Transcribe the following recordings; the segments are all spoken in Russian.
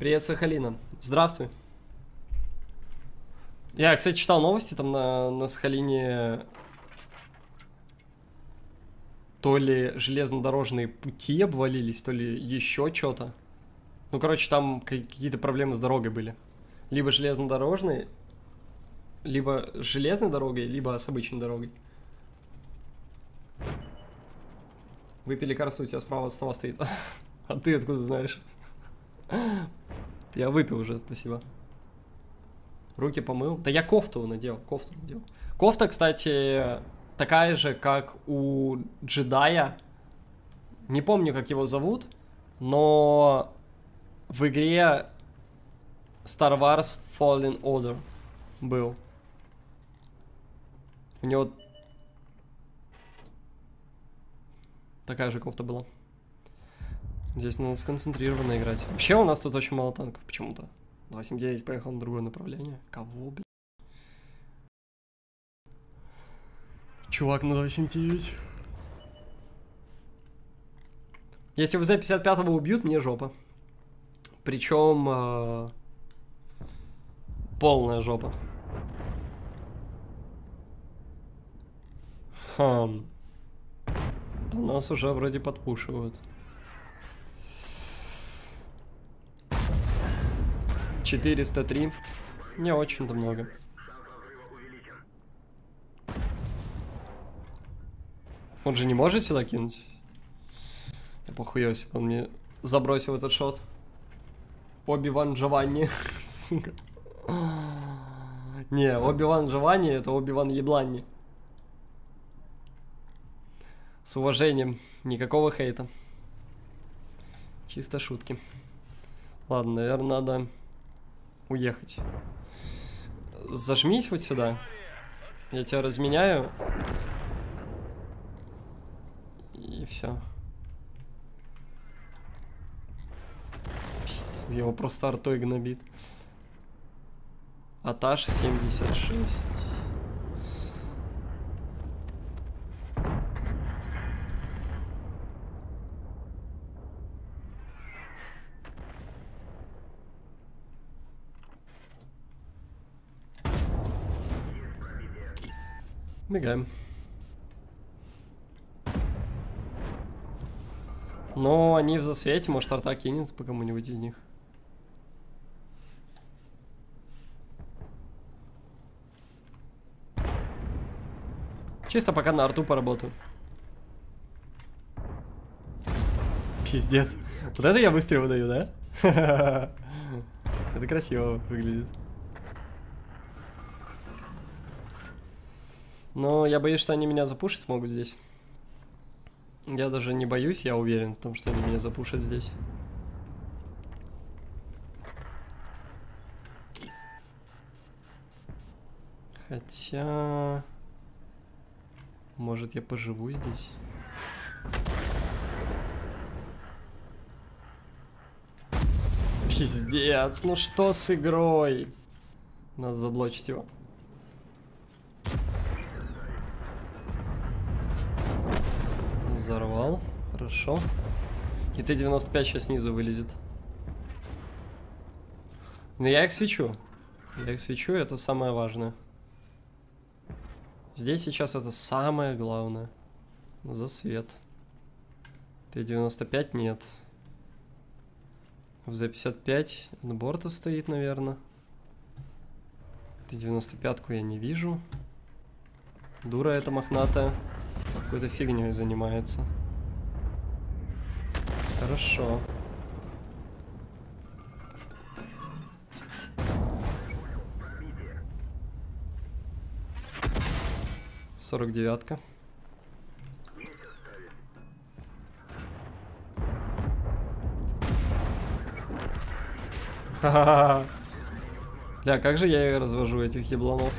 Привет, Сахалина. Здравствуй. Я, кстати, читал новости, там на, на Сахалине то ли железнодорожные пути обвалились, то ли еще что-то. Ну, короче, там какие-то проблемы с дорогой были. Либо железнодорожные, либо с железной дорогой, либо с обычной дорогой. Выпили лекарство, у тебя справа от стола стоит. А ты откуда знаешь? Я выпил уже, спасибо. Руки помыл. Да я кофту надел, кофту надел. Кофта, кстати, такая же, как у джедая. Не помню, как его зовут, но в игре Star Wars Fallen Order был. У него такая же кофта была. Здесь надо сконцентрированно играть. Вообще у нас тут очень мало танков почему-то. 279 поехал на другое направление. Кого, блин? Чувак на 279. Если в Z55 убьют, мне жопа. Причем э, полная жопа. Хм. А нас уже вроде подпушивают. 403. Не очень-то много. Он же не может сюда кинуть? Я похуел, он мне забросил этот шот. Оби-Ван Джованни. Не, Оби-Ван Джованни это Оби-Ван Ебланни. С уважением. Никакого хейта. Чисто шутки. Ладно, наверное, надо уехать. Зажмись вот сюда. Я тебя разменяю. И все. Его просто артой гнобит. Аташ 76. Бегаем. Но они в засвете, может арта кинет по кому-нибудь из них. Чисто пока на арту поработаю. Пиздец. Вот это я выстрел даю, да? Это красиво выглядит. Но я боюсь, что они меня запушить смогут здесь. Я даже не боюсь, я уверен в том, что они меня запушат здесь. Хотя... Может, я поживу здесь? Пиздец, ну что с игрой? Надо заблочить его. Взорвал. Хорошо. И Т-95 сейчас снизу вылезет. Но я их свечу. Я их свечу, это самое важное. Здесь сейчас это самое главное. За свет. Т-95 нет. В З-55 на борта стоит, наверное. Т-95 я не вижу. Дура эта мохнатая. Какой-то фигней занимается. Хорошо. Сорок девятка. Ха-ха-ха. Бля, как же я развожу этих ебланов?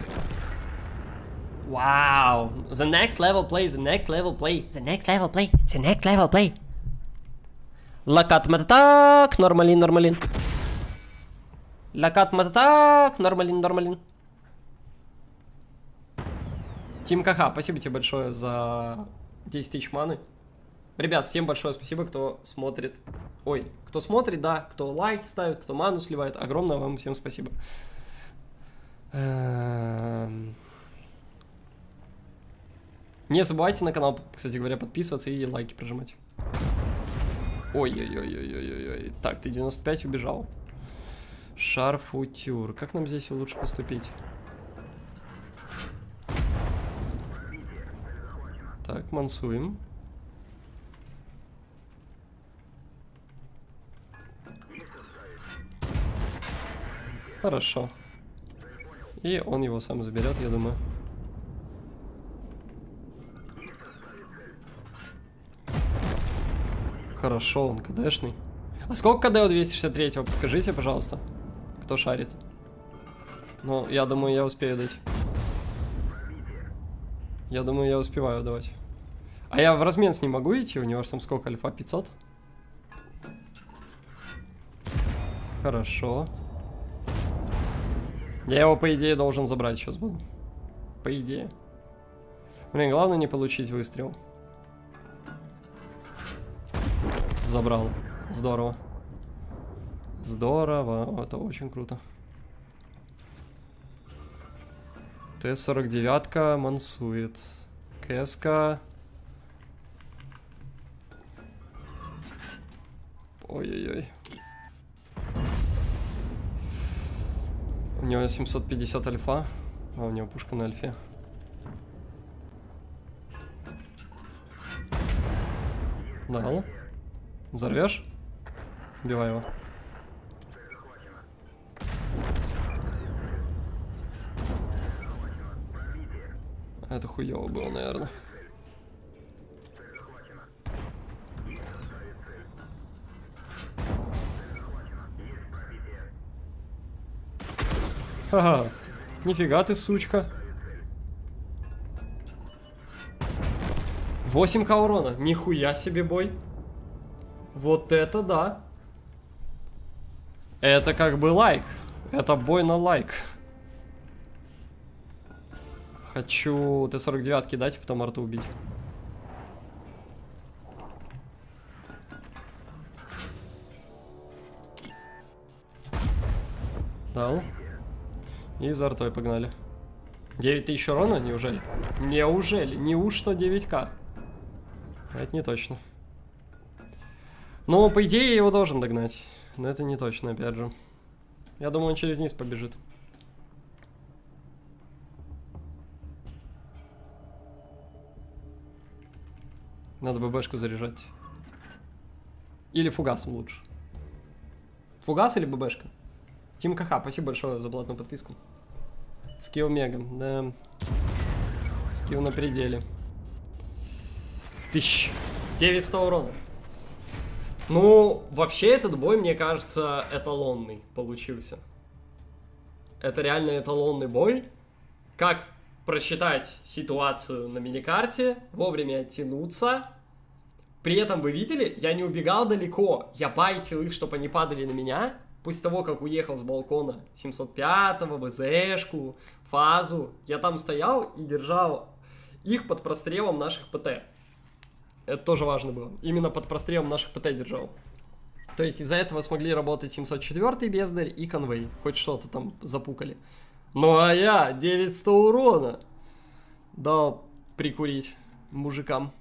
Wow. The next level play, the next level play, the next level play, the next level play. Локат мататак, нормалин, нормалин. Локат мататак, нормалин, нормалин. Тим КХ, спасибо тебе большое за 10 тысяч маны. Ребят, всем большое спасибо, кто смотрит Ой, кто смотрит, да, кто лайк ставит, кто ману сливает, огромное вам всем спасибо. Не забывайте на канал, кстати говоря, подписываться и лайки прожимать. Ой-ой-ой-ой-ой-ой. Так, ты 95 убежал. Шарфутюр. Как нам здесь лучше поступить? Так, мансуем. Хорошо. И он его сам заберет, я думаю. Хорошо, он КДшный. А сколько КД у 263 Подскажите, пожалуйста. Кто шарит? Ну, я думаю, я успею дать. Я думаю, я успеваю давать. А я в размен с ним могу идти? У него там сколько? Альфа 500? Хорошо. Я его, по идее, должен забрать сейчас был. По идее. Блин, главное не получить выстрел. Забрал. Здорово. Здорово. Это очень круто. Т-49 мансует. КСК... Ой-ой-ой. У него 750 альфа, а у него пушка на альфе. Дал. Взорвешь? Убивай его. Это хуево было, наверное. Ага, нифига ты, сучка. 8к урона, нихуя себе бой. Вот это да. Это как бы лайк. Это бой на лайк. Хочу Т-49 дать, потом арту убить. Дал. И за артой погнали. 9000 урона? Неужели? Неужели? Неужто 9к? Это не точно. Но, по идее, я его должен догнать. Но это не точно, опять же. Я думаю, он через низ побежит. Надо ББшку заряжать. Или фугасом лучше. Фугас или ББшка? Тим КХ, спасибо большое за платную подписку. Skill мега, да. Skill на пределе. Тысяч. 900 урона. Ну, вообще этот бой, мне кажется, эталонный получился. Это реально эталонный бой. Как просчитать ситуацию на миникарте, вовремя оттянуться. При этом вы видели, я не убегал далеко, я байтил их, чтобы они падали на меня, После того, как уехал с балкона 705-го, ВЗшку, фазу, я там стоял и держал их под прострелом наших ПТ. Это тоже важно было. Именно под прострелом наших ПТ держал. То есть из-за этого смогли работать 704 бездарь и конвей. Хоть что-то там запукали. Ну а я 900 урона дал прикурить мужикам.